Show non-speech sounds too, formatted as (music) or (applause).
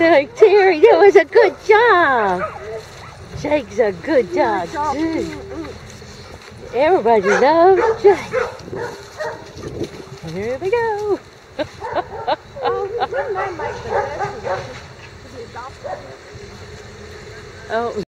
like, Terry, that was a good job. Jake's a good dog, too. Everybody loves Jake. Here we go. (laughs) Oh.